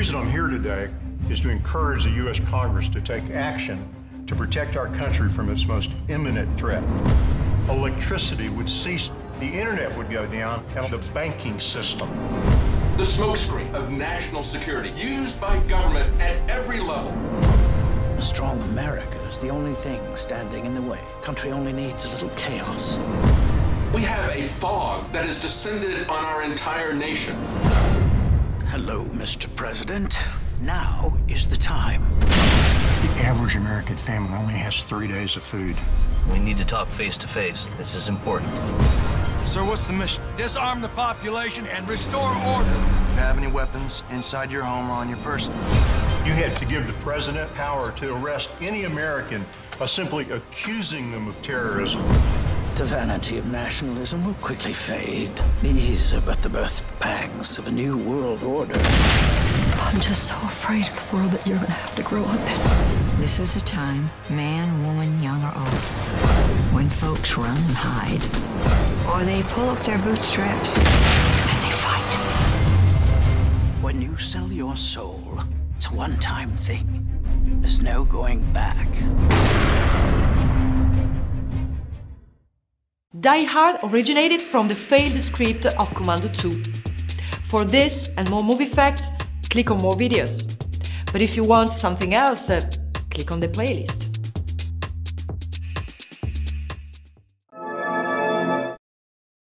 reason I'm here today is to encourage the U.S. Congress to take action to protect our country from its most imminent threat. Electricity would cease, the internet would go down, and the banking system. The smokescreen of national security used by government at every level. A strong America is the only thing standing in the way. Country only needs a little chaos. We have a fog that has descended on our entire nation. Hello, Mr. President. Now is the time. The average American family only has three days of food. We need to talk face to face. This is important. Sir, what's the mission? Disarm the population and restore order. Have any weapons inside your home or on your person? You had to give the president power to arrest any American by simply accusing them of terrorism. The vanity of nationalism will quickly fade. These are but the birth pangs of a new world order. I'm just so afraid of the world that you're gonna have to grow up in. This is a time, man, woman, young or old, when folks run and hide, or they pull up their bootstraps and they fight. When you sell your soul, it's a one-time thing. There's no going back. Die Hard originated from the failed script of Commando 2. For this and more movie facts, click on more videos. But if you want something else, uh, click on the playlist.